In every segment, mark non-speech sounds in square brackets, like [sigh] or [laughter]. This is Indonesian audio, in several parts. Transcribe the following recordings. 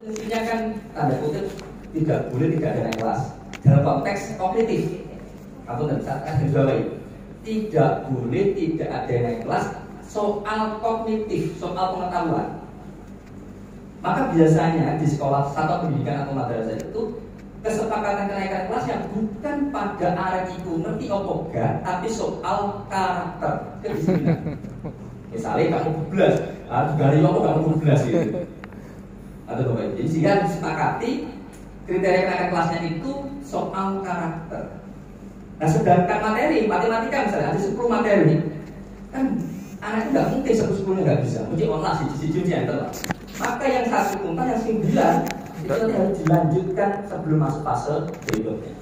Intinya kan tanda kutip tidak boleh tidak ada naik kelas dalam konteks kognitif. Bisa kasih jawab Tidak boleh tidak ada naik kelas soal kognitif, soal pengetahuan. Maka biasanya di sekolah satu pendidikan atau madrasah itu kesepakatan kenaikan kelas yang bukan pada arah itu ngerti opo gak, tapi soal karakter kedisiplinan. Misalnya kamu 12, ah, dari opo kamu 12 gitu atau bapak jadi sehingga disepakati kriteria kenaikan kelasnya itu soal karakter. Nah sedangkan materi matematika misalnya ada 10 materi. Kan anak itu nggak mungkin satu sepuluhnya nggak bisa. Mungkin olah sih yang terlalu maka yang satu kumpul yang sembilan itu harus dilanjutkan sebelum masuk fase berikutnya.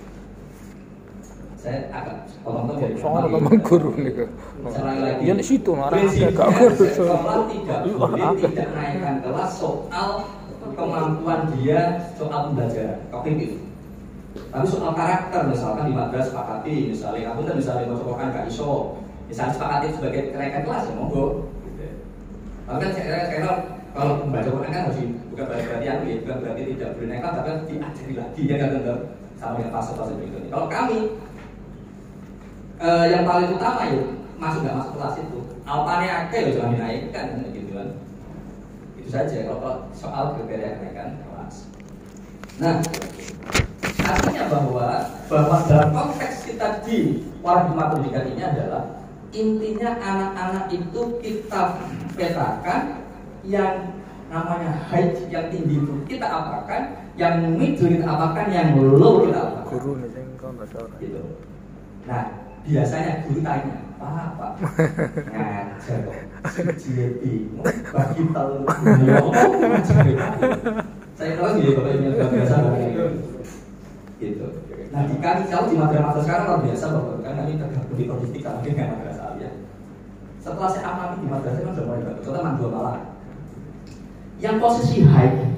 Saya agak potong-potong dari soal memang guru nih ya di situ marah agak guru sekolah tidak boleh tidak naikkan kelas soal kemampuan dia soal pembelajaran kognitif. Tapi soal karakter misalkan di madrasah sepakati misalnya aku kan misalnya mau cokokan gak iso misalnya sepakati sebagai kenaikan kelas ya monggo. Gitu. tapi kan saya kira kalau membaca Quran kan harus bukan berarti anu ya bukan berarti tidak boleh naik tapi diajari lagi ya kan tentu sama dengan fase-fase berikutnya. Kalau kami eh, yang paling utama ya masuk nggak masuk kelas itu alpanya akeh ya jangan dinaikkan gitu kan itu saja kalau soal kriteria kenaikan kelas. Nah, artinya bahwa bahwa dalam konteks kita di warga pendidikan ini adalah intinya anak-anak itu kita petakan yang namanya high yang tinggi itu kita apakan, yang middle kita apakan, yang low kita apakan. Guru nih gitu. Nah, biasanya guru tanya, apa pak [laughs] ngajar kok. Si bingung bagi tahu saya tahu ya bapak ini luar biasa gitu. Nah di kami kalau di madrasah sekarang luar biasa bapak kan kami tergabung di logistik mungkin nggak madrasah ya setelah saya amati di madrasah kan sudah mulai bagus contoh dua malam yang posisi high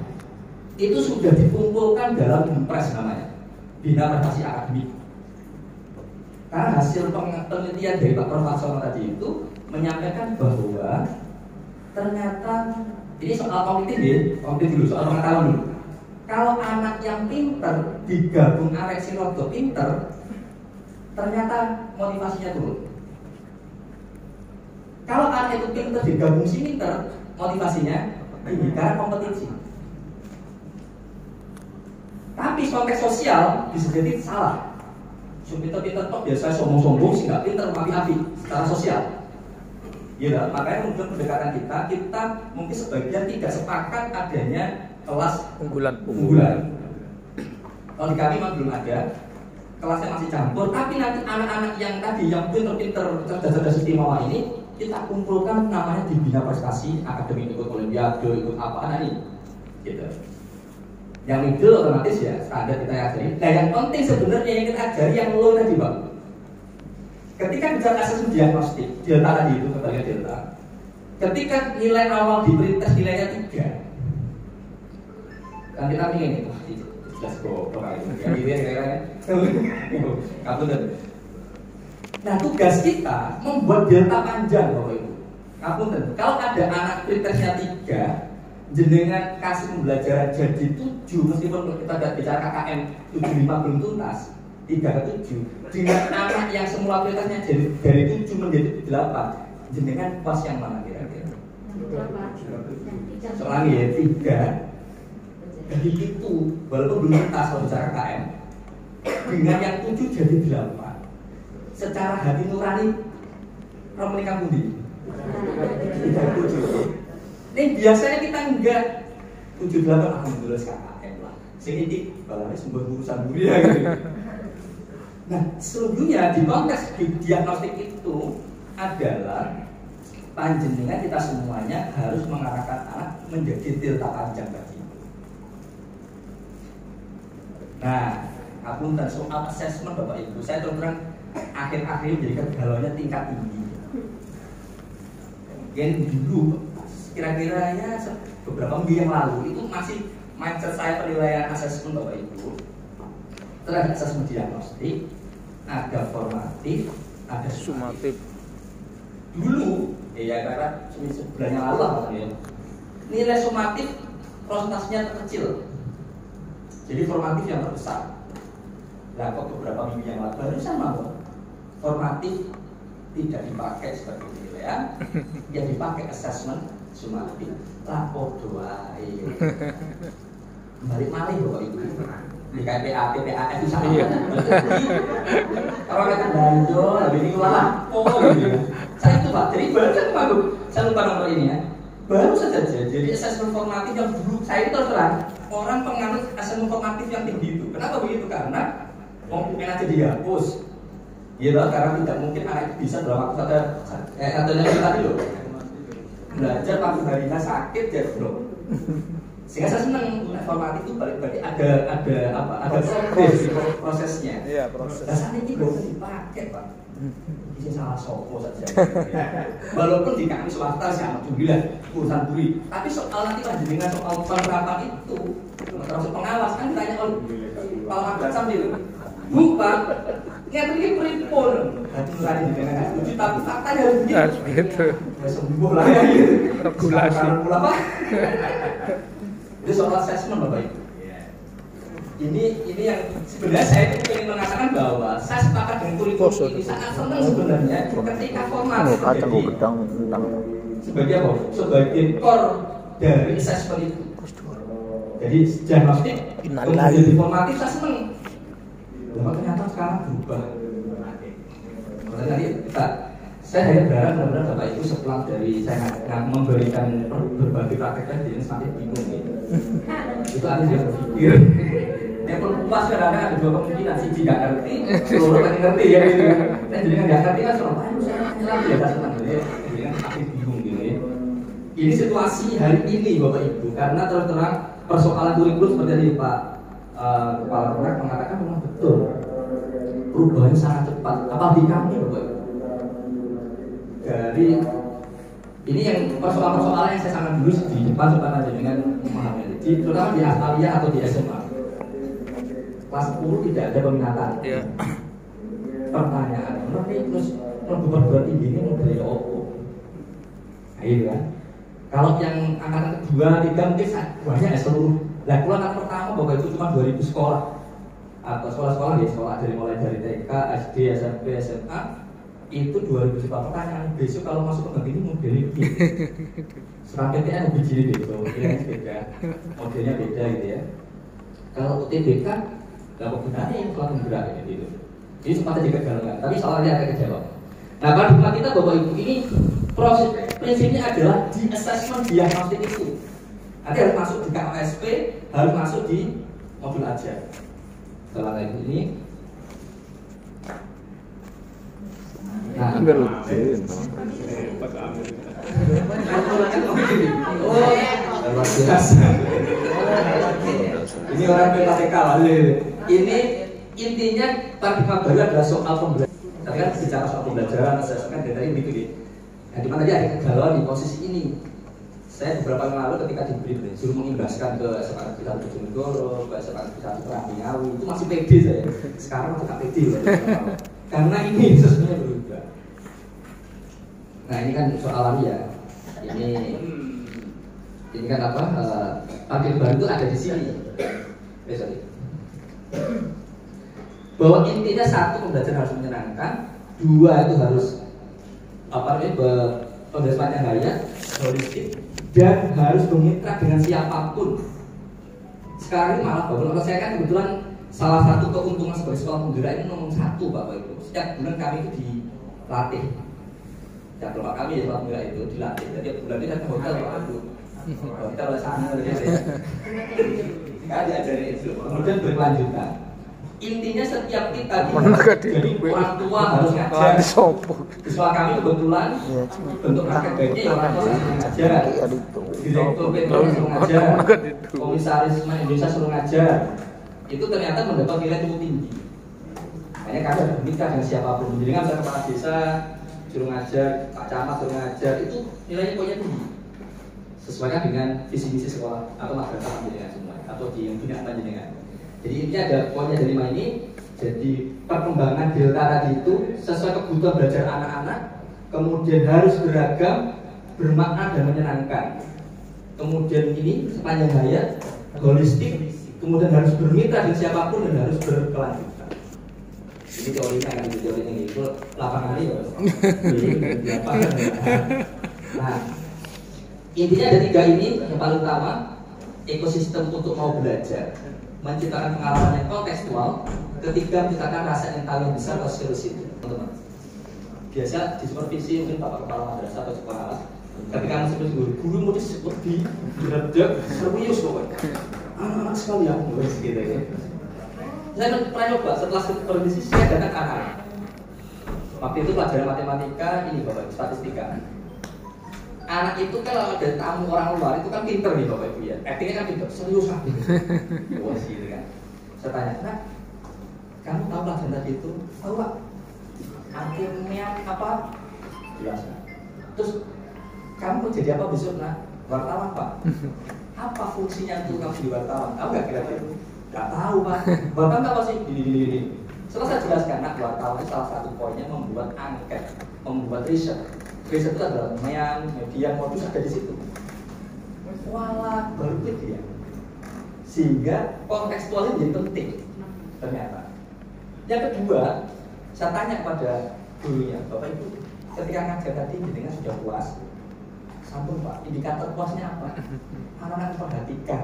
itu sudah dikumpulkan dalam impres namanya. Bina prestasi akademik karena hasil penelitian dari Pak Profesor tadi itu menyampaikan bahwa ternyata ini soal kognitif ya, kognitif dulu, soal pengetahuan dulu. Kalau anak yang pinter digabung arek si rodo pinter, ternyata motivasinya turun. Kalau anak itu pinter digabung si pinter, motivasinya tinggi karena kompetisi. Tapi konteks sosial bisa jadi salah pinter-pinter toh biasa sombong-sombong sih nggak pinter api-api secara sosial Ya, makanya mungkin pendekatan kita, kita mungkin sebagian tidak sepakat adanya kelas unggulan. Unggulan. Kalau di kami memang belum ada, kelasnya masih campur. Tapi nanti anak-anak yang tadi yang pinter-pinter cerdas-cerdas istimewa ini kita kumpulkan namanya di bina prestasi akademik ikut olimpiade ikut apa nah ini, gitu. Yang middle otomatis ya standar kita ajari. Nah yang penting sebenarnya yang kita ajari yang low tadi bang. Ketika bicara kasus diagnostik, delta tadi itu kembali delta. Ketika nilai awal di tes nilainya tiga, kan kita ingin wah jelas goblok gitu ya kira-kira. Nah tugas kita membuat delta panjang bapak ibu. Kalau ada anak pretesnya tiga, jenengan kasih pembelajaran jadi tujuh meskipun kita tidak bicara KKM tujuh lima belum tuntas. Tiga ke tujuh. Dengan anak yang semua prioritasnya jadi dari tujuh menjadi delapan jenengan pas yang mana kira-kira? Soalnya ya tiga. Jadi itu walaupun belum tuntas kalau bicara KKM dengan yang tujuh jadi delapan. Secara hati nurani kamu kamu di tiga tujuh ini biasanya kita enggak tujuh delapan alhamdulillah sekarang lah. Sing ini balane sumber urusan dunia [laughs] gitu. Nah, sesungguhnya di konteks di diagnostik itu adalah panjenengan kita semuanya harus mengarahkan anak menjadi delta panjang tadi. Nah, apunten soal assessment Bapak Ibu, saya terus terang akhir-akhir menjadi kegalauannya tingkat tinggi. Mungkin dulu kira-kira ya beberapa minggu yang lalu itu masih mindset saya penilaian asesmen Bapak Ibu terhadap asesmen diagnostik ada formatif ada sumatif dulu ya karena sebulan yang lalu ya nilai sumatif prosentasenya terkecil. Jadi formatif yang terbesar. Nah, kok beberapa minggu yang lalu baru sama kok. Formatif tidak dipakai sebagai penilaian, [laughs] yang dipakai assessment sumatif. Lapor doa. [laughs] Balik malih kok itu. Di KPA, PPA sama. Iya. Kalau kata banjo, lebih ini malah ya. Saya itu pak, jadi baru lupa tuh, saya lupa nomor ini ya. Baru saja jadi asesmen formatif yang dulu saya itu terus terang orang penganut asesmen formatif yang tinggi itu. Kenapa begitu? Karena mau aja dihapus. Iya loh, karena tidak mungkin anak itu bisa dalam waktu satu eh satu yang tadi loh. Belajar waktu harinya sakit ya bro. Sehingga saya senang formatif itu balik berarti ada ada apa? Ada progres prosesnya. Iya, proses. Nah, saat ini usah dipakai, Pak. Ini salah sopo saja. [laughs] Walaupun di kami swasta sih alhamdulillah urusan buri. Tapi soal nanti dengan soal penerapan itu termasuk pengawas kan ditanya oleh Pak Magat sambil Bu Pak, ini ini pripun. Nanti tadi dengan nggak setuju tapi faktanya harus begitu. Harus begitu. Ya sembuh lah ya gitu. Regulasi. Sekarang pula, Pak. Itu soal assessment Bapak Ibu ini ini yang sebenarnya saya itu ingin mengatakan bahwa saya sepakat dengan kurikulum ini sangat senang sebenarnya ketika format Oh, kacang sebagai, apa? Sebagai core dari assessment itu. Jadi diagnostik kemudian informatif saya senang. Lama ternyata sekarang berubah. Karena tadi kita saya hanya berharap benar-benar Bapak Ibu setelah dari saya memberikan berbagai praktek tadi ini semakin bingung gitu. Itu artinya dia berpikir. Yang perlu puas kadang-kadang ada dua kemungkinan sih jika ngerti, seluruh kan ngerti ya gitu. Dan jadi kan nggak ngerti kan selama ini saya lagi ya ya. Jadi kan semakin bingung gitu ya. Ini situasi hari ini Bapak Ibu karena terus terang persoalan kurikulum seperti tadi Pak eh, Kepala Proyek mengatakan memang betul. Perubahannya sangat cepat. Apalagi kami Bapak dari ini yang persoalan-persoalan yang saya sangat dulu di depan depan aja dengan memahami. Di terutama di Australia atau di SMA kelas 10 tidak ada peminatan Iya. pertanyaan nanti terus mau perguruan tinggi ini mau dari opo nah, gitu kan? Kalau yang angkatan kedua tiga mungkin banyak ya seluruh. Nah kalau anak pertama bapak itu cuma 2000 sekolah atau sekolah-sekolah ya sekolah dari mulai dari TK, SD, SMP, SMA itu 2000 sekolah pertanyaan besok kalau masuk ke negeri ini modelnya begini. [laughs] PTN lebih jili deh so, modelnya beda. Modelnya beda gitu ya. Kalau UTBK nggak mau gunanya yang telah menggerak gitu. Ini sempat aja kegagalan tapi soalnya agak kejawab. Nah paradigma kita bapak ibu ini proses prinsipnya adalah di assessment diagnostik itu. Nanti harus masuk di KOSP harus masuk di modul aja setelah ini nah hampir lucu Oh, luar biasa. Ini orang PKPK lah. Ini intinya paradigma baru adalah soal pembelajaran. Tadi kan bicara soal pembelajaran, assessment, dan tadi gitu gitu. Nah, di mana tadi ada kegalauan di posisi ini. Saya beberapa tahun lalu ketika diberi suruh mengimbaskan ke sekarang kita Bojonegoro, ke sekarang kita Kerambi Ngawi, itu masih pede saya. Sekarang udah pede loh. Karena ini sesuatunya berubah. Nah ini kan soal ya. Ini ini kan apa? Uh, Parkir baru itu ada di sini. Eh, sorry. Bahwa intinya satu pembelajaran harus menyenangkan, dua itu harus apa namanya be- pembelajaran yang layak, holistik, dan harus bermitra dengan siapa pun. Sekarang ini malah bapak kalau saya kan kebetulan salah satu keuntungan sebagai sekolah penggerak ini nomor satu bapak ibu. Setiap bulan kami itu dilatih yang tempat kami ya sekolah penggerak itu dilatih. Jadi bulan ini saya hotel pak ibu. Kita boleh sana ya. [laughs] Diajarin itu. Kemudian berkelanjutan. Intinya setiap kita jadi di- orang tua harus Wah, ngajar. sekolah kami kebetulan Iya, bentuk praktek baiknya ya orang tua ngajar. Direktur PT suruh ngajar. gak itu. Komisaris Indonesia suruh ngajar. Itu ternyata mendapat nilai cukup tinggi. Makanya kami menikah dengan siapa pun. Jadi kan kepala desa suruh ngajar, Pak Camat suruh ngajar, itu nilainya pokoknya tinggi. Sesuaikan dengan visi misi sekolah atau madrasah panjenengan semua atau di yang punya panjenengan. Jadi ini ada poinnya dari lima ini. Jadi perkembangan delta tadi itu sesuai kebutuhan belajar anak-anak, kemudian harus beragam, bermakna dan menyenangkan. kemudian ini sepanjang hayat, holistik, kemudian harus bermitra dengan siapa pun dan harus berkelanjutan. Ini teorinya kan itu teorinya itu lapangan ini ya. Nah, intinya ada tiga ini yang paling utama ekosistem untuk mau belajar menciptakan pengalaman yang kontekstual ketiga menciptakan rasa yang paling besar atau serius itu. Teman-teman biasa di supervisi mungkin bapak kepala madrasah atau sekolah ketika masuk guru guru mau lebih beradab serius pokoknya. Anak-anak sekali ya gitu ya saya pernah coba setelah supervisi saya datang anak waktu itu pelajaran matematika ini bapak statistika anak itu kalau ada tamu orang luar itu kan pinter nih bapak ibu ya. Actingnya kan pinter. Serius kan [laughs] wah gitu kan. Saya tanya nak kamu tahu pelajaran tadi itu tahu pak. Akhirnya apa? Jelas terus kamu mau jadi apa besok nak? Wartawan pak. [laughs] Apa fungsinya itu kamu jadi wartawan? Tahu nggak kira-kira. Nggak tahu pak. Bapak nggak pasti ini ini ini setelah saya jelaskan nak wartawan salah satu poinnya membuat angket membuat riset riset itu adalah mean media modus ada di situ. Walah. Baru itu ya sehingga kontekstualnya jadi penting ternyata. Yang kedua saya tanya kepada gurunya bapak ibu ketika ngajar tadi jenengan sudah puas? Sampun pak. Indikator puasnya apa? Anak-anak perhatikan.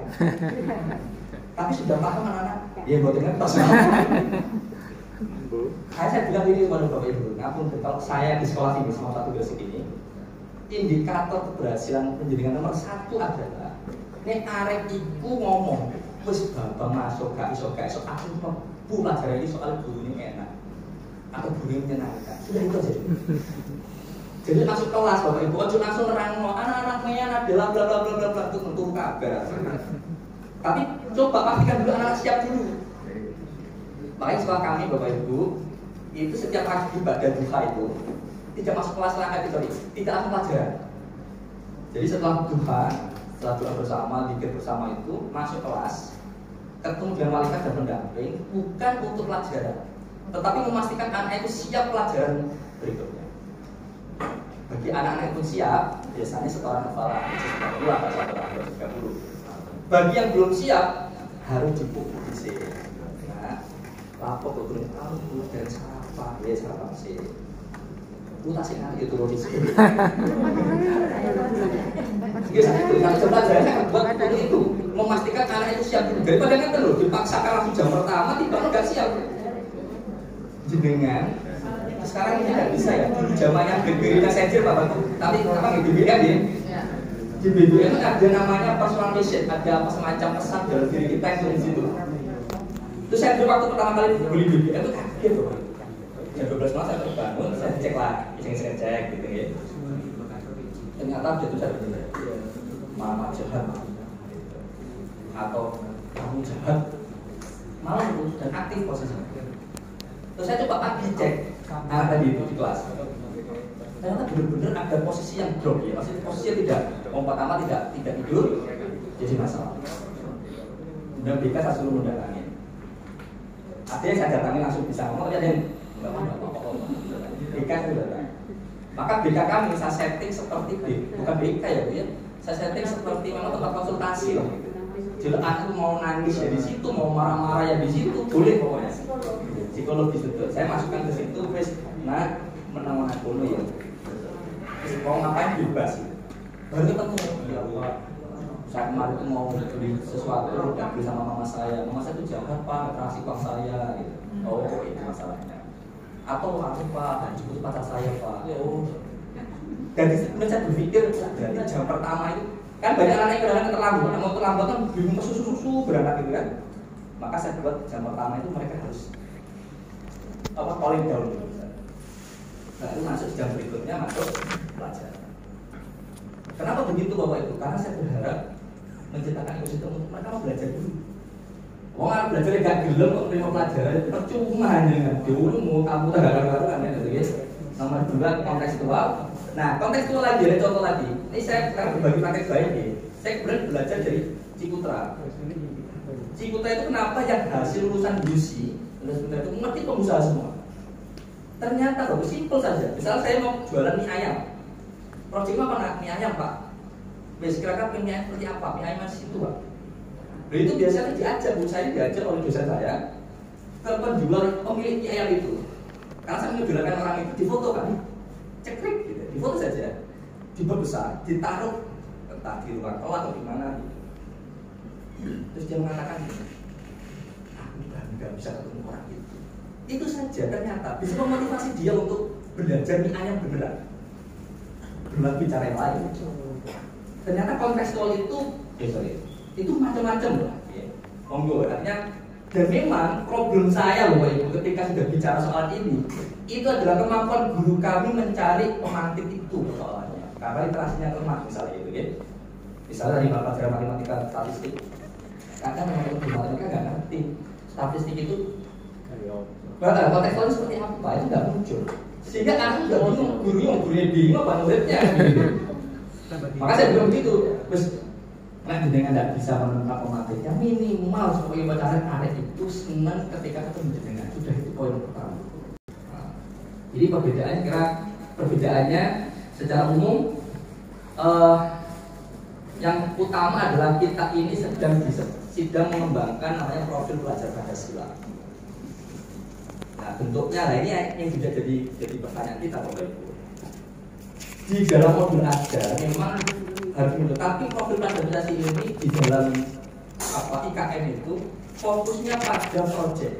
[laughs] Tapi sudah paham anak-anak? Ya. Buat dengan pas. Saya, [laughs] saya bilang ini kepada bapak ibu ngapun kalau saya di sekolah ini sama satu gresik ini indikator keberhasilan pendidikan nomor satu adalah ini arek iku ngomong wis bapak masuk gak iso gak iso. Aku bu pelajaran ini soal guru ini enak. Atau guru ini menyenangkan. Sudah itu aja. Jadi masuk kelas bapak ibu ojo langsung nerang anak-anaknya adalah bla bla bla bla bla itu tentu kabar. Tapi coba pastikan dulu anak siap dulu. Makanya sekolah kami bapak ibu itu setiap pagi ibadah duha itu tidak masuk kelas lagi sorry tidak langsung pelajaran. Jadi setelah duha setelah doa bersama zikir bersama itu masuk kelas ketemu dengan malaikat dan pendamping bukan untuk pelajaran. Tetapi memastikan anak itu siap pelajaran berikutnya. Bagi anak-anak itu siap biasanya setoran hafalan sekitar dua atau tiga bagi yang belum siap harus dipupuk di sini. Nah lapor ke kamu dari sarapan ya sarapan sih sih nanti itu di sini. Nah coba saya buat itu. Memastikan anak itu siap. Daripada kan terus dipaksakan langsung jam pertama tiba nggak siap. Jenengan sekarang ini tidak bisa ya. Dulu zamannya BBM saja pak. Batu tapi apa nggak BBM ya? Di BBM itu ada namanya personal mission ada apa semacam pesan dalam diri kita yang di situ. Terus saya dulu waktu pertama kali beli BBM itu kaget loh jam 12 malam saya terbangun saya cek lah iseng-iseng cek gitu ya. Ternyata ada tulisan mama jahat. Atau kamu jahat. Malah itu dan aktif posisinya. Terus saya coba pagi cek anak tadi itu di kelas. Ternyata benar-benar ada posisi yang drop ya. Maksudnya posisinya tidak yang pertama tidak tidak tidur jadi masalah. Kemudian BK saya suruh mendatangi. Artinya saya datangi langsung bisa. Ngomong ada yang BK saya datang maka BK kami saya setting seperti bukan BK ya Bu ya? Saya setting seperti memang tempat konsultasi loh. Jadi aku mau nangis ya di situ mau marah-marah ya di situ. Boleh pokoknya. Psikologis betul. Saya masukkan ke situ wes nah menang aku ya. Mau ngapain bebas. Baru ketemu. Ya Allah. Saya kemarin itu mau beli sesuatu udah beli sama mama saya. Mama saya itu jahat pak kasih uang saya gitu. oh itu masalahnya atau aku pak dan jemput pacar saya pak. Oh. Dan kemudian saya berpikir berarti jam pertama itu kan banyak anak yang kadang terlambat. Mau terlambat kan bingung susu susu berangkat gitu kan. Maka saya buat jam pertama itu mereka harus apa calling down. Dulu baru masuk jam berikutnya masuk pelajaran. Kenapa begitu bapak ibu? Karena saya berharap menciptakan ekosistem untuk mereka mau belajar dulu Wong arep belajar gak gelem kok terima pelajaran percuma hanya dulu mau kamu terhalang baru kan ya gitu ya. Nomor dua kontekstual. Nah kontekstual lagi ada contoh lagi. Ini saya sekarang berbagi paket baik ya. Saya kemudian belajar dari Cikutra. Cikutra itu kenapa yang hasil lulusan UC, lulusan itu mengerti pengusaha semua. Ternyata loh, simpel saja. Misal saya mau jualan mie ayam. Project apa nak mie ayam pak? Wes kira-kira PMI seperti apa? PMI masih itu pak. Nah, itu biasanya diajak, bu saya diajak oleh dosen saya ke penjual pemilik IAL itu. Karena saya menjualkan orang itu difoto kan, cekrik gitu, difoto saja, dibesar, ditaruh entah di luar kelas atau di mana. Terus dia mengatakan, aku udah nggak bisa ketemu orang itu. Itu saja ternyata bisa memotivasi dia untuk belajar mie ayam beneran. Belum bicara yang lain. Ternyata kontekstual itu, eh sorry, itu macam-macam loh. Ya. Monggo, artinya dan memang problem saya loh Pak Ibu ketika sudah bicara soal ini itu adalah kemampuan guru kami mencari pemantik itu soalnya karena literasinya lemah misalnya itu ya. Misalnya dari bapak pelajaran matematika statistik. Kadang memang matematika nggak ngerti. Statistik itu bahkan kontekstualnya seperti apa? Itu nggak muncul. Sehingga aku nggak bingung gurunya gurunya bingung apa muridnya gitu. [laughs] maka saya bilang begitu terus Nah, dengan tidak bisa menemukan pemantiknya minimal supaya bacaan arek itu senang ketika ketemu dengan sudah itu poin pertama. Nah, jadi perbedaannya kira perbedaannya secara umum uh, yang utama adalah kita ini sedang sedang mengembangkan namanya profil pelajar Pancasila. Nah bentuknya lah ini yang juga jadi jadi pertanyaan kita Bapak Ibu. Di dalam modul ajar memang harus bentuk. Tapi profil kaderisasi ini di dalam apa IKM itu fokusnya pada proyek.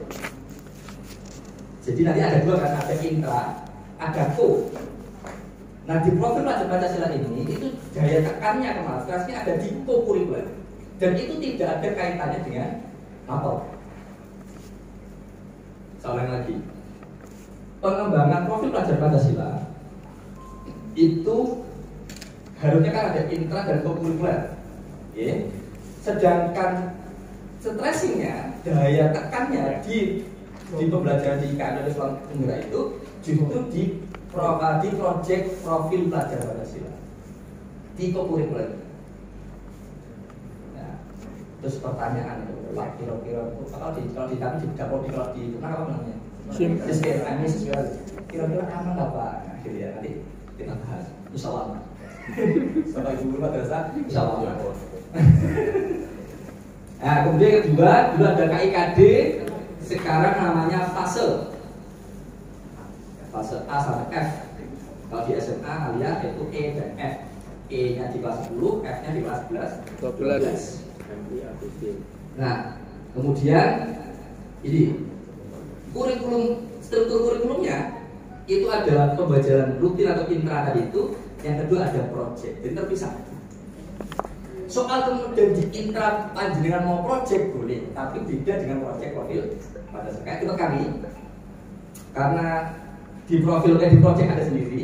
Jadi nanti ada dua kan, ada intra, ada co. Nah di profil pelajar Pancasila ini itu daya tekannya kemaskerasnya ada di co-kurikuler dan itu tidak ada kaitannya dengan apa? Salah lagi, pengembangan profil pelajar Pancasila itu harusnya kan ada intra dan kokurikuler ya. sedangkan stressingnya daya tekannya di di pembelajaran di IKN Islam Tenggara itu justru di pro, di project profil pelajar Pancasila di kokurikuler nah, terus pertanyaan Pak kira-kira kalau di kalau di kami juga kalau di kalau di itu apa namanya? Sim. kira-kira aman nggak Pak? Nah, gitu ya nanti kita bahas. Assalamualaikum sama ibu guru madrasah insya Allah. Nah kemudian yang kedua dulu ada KIKD sekarang namanya fase. Fase A sampai F. Kalau di SMA kalian itu E dan F. E nya di kelas 10 F nya di kelas 11 12 nah kemudian ini kurikulum struktur kurikulumnya itu adalah pembelajaran rutin atau intra tadi itu yang kedua ada project. Jadi terpisah. Soal kemudian di intra panjenengan mau project boleh. Tapi beda dengan project profil pada sekarang itu kami. Karena di profil di project ada sendiri.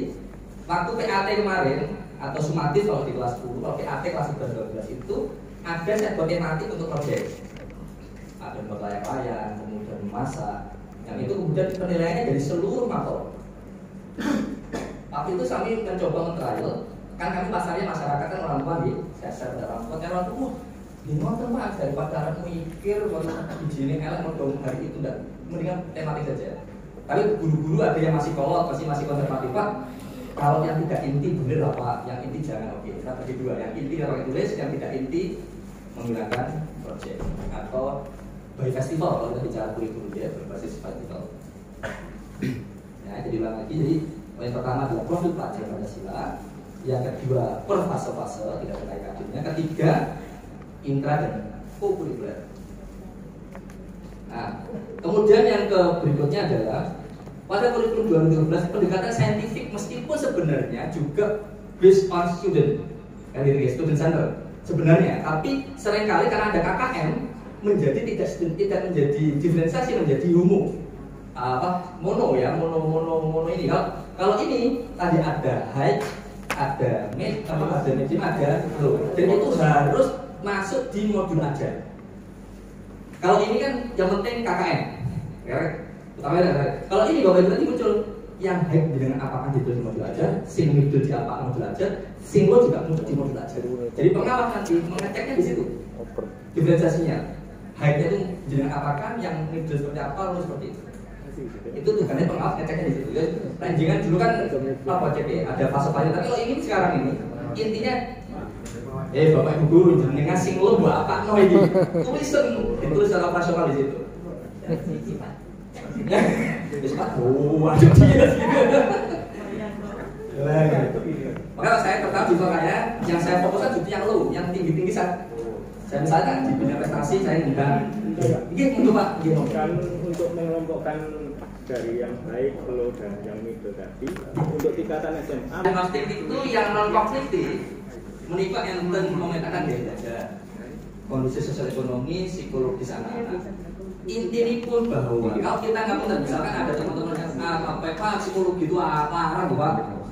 Waktu PAT kemarin atau sumatif kalau di kelas 10 kalau PAT kelas 11 12 itu ada set tematik untuk project. Ada buat layak-layak kemudian masa yang itu kemudian penilaiannya dari seluruh materi Waktu itu kami mencoba men-trial. Kan kami pasarnya masyarakat kan orang tua nih Saya share pada orang tua. Orang Ini nonton mas daripada orang mikir Mau izinin elek mau hari itu dan Mendingan tematik saja. Tapi guru-guru ada yang masih kolot Masih masih konservatif Pak kalau yang tidak inti bener Pak. Yang inti jangan oke Kita bagi dua. Yang inti kalau tulis Yang tidak inti menggunakan project Atau by festival. Kalau kita bicara kurikulum ya berbasis festival. Ya [clears throat] jadi lagi jadi Poin pertama adalah profil pelajar Pancasila, yang kedua per fase-fase tidak ada kaitnya, ketiga intra dan co-curricular. Nah, kemudian yang ke berikutnya adalah pada kurikulum 2012 pendekatan saintifik meskipun sebenarnya juga based on student, dari student center sebenarnya, tapi sering kali karena ada KKM menjadi tidak tidak menjadi diferensiasi menjadi umum apa? Mono ya mono mono mono ini. Kalau kalau ini tadi ada high, ada mid, atau ada medium, ada low. Dan itu harus masuk di modul aja. Kalau ini kan yang penting KKN. Ya, utama Kalau ini bapak ibu nanti muncul yang high dengan apakah di modul aja, sing middle di apa modul aja, sing low juga muncul di modul aja. Jadi pengawas nanti mengeceknya di situ. Diferensiasinya. High-nya itu dengan apakah, yang middle seperti apa, low seperti itu itu tugasnya pengawas ngeceknya di situ ya. Ranjingan dulu kan apa cek ya ada fase fase tapi kalau ini sekarang ini intinya Eh bapak ibu guru jenengan sing lo buat apa no ini? Tulisan ditulis secara operasional di situ. Ya, wis Pak. [laughs] Oh, aduh dia sih. Makanya saya tetap juga kayak yang saya fokuskan justru yang low, yang tinggi-tinggi saya. Saya misalkan di dunia prestasi saya undang. Ini untuk Pak, gitu. kan untuk mengelompokkan dari yang baik low dan yang middle tadi untuk tingkatan SMA Diagnostik itu yang non kognitif menikah yang ten memetakan dia saja kondisi sosial ekonomi psikologis anak-anak intinya pun bahwa kalau kita nggak pun misalkan ada teman-teman yang ah, apa pak psikologi itu apa pak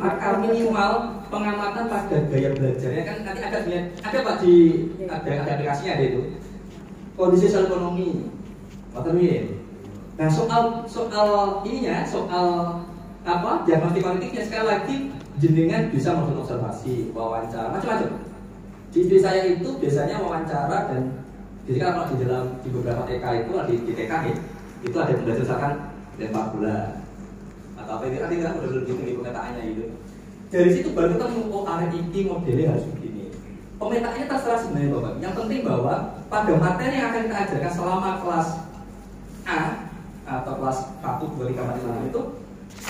maka minimal pengamatan pada gaya belajarnya kan nanti ada ada. pak di ada, ada aplikasinya ada itu. Kondisi sosial ekonomi. Mata Nah soal soal ininya soal apa? Diagnostik kognitifnya sekali lagi jenengan bisa melakukan observasi wawancara macam-macam. Di istri saya itu biasanya wawancara dan jadi kan kalau di dalam di beberapa TK itu di, di TK ya, itu ada yang belajar misalkan lempar bola apa itu artinya udah lebih tinggi pemetaannya gitu dari situ baru ketemu oh area ini modelnya harus begini. Pemetaannya terserah sebenarnya bapak yang penting bahwa pada materi yang akan kita ajarkan selama kelas A atau kelas 1, 2, 3, 4, 5 itu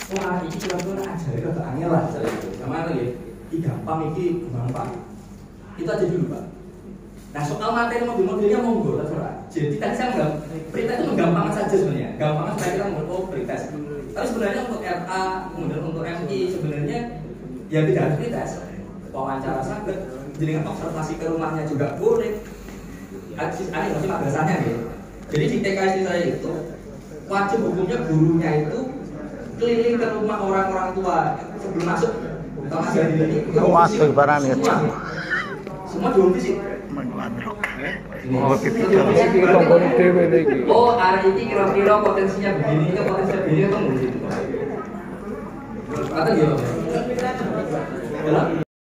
oh anak ini kira-kira ajarin ke angel lah misalnya gitu. Sama apa ya ini gampang ini gampang. Itu aja dulu pak. Nah soal materi mobil-mobilnya monggo terserah jadi tadi saya nggak perintah itu menggampangkan saja sebenarnya. Gampang supaya kita mau oh pretest tapi sebenarnya untuk RA kemudian untuk MI sebenarnya ya tidak harus pretest wawancara sakit jadi observasi ke rumahnya juga boleh. Ada masih madrasahnya gitu. Jadi di TKS saya itu wajib hukumnya gurunya itu keliling ke rumah orang-orang tua. Sebelum masuk kalau masih ini Masuk barang ya. semua. Semua Oh, tipikal. Dhewe iki. oh ini kira-kira potensinya begini itu potensinya begini itu ngurusin kata gitu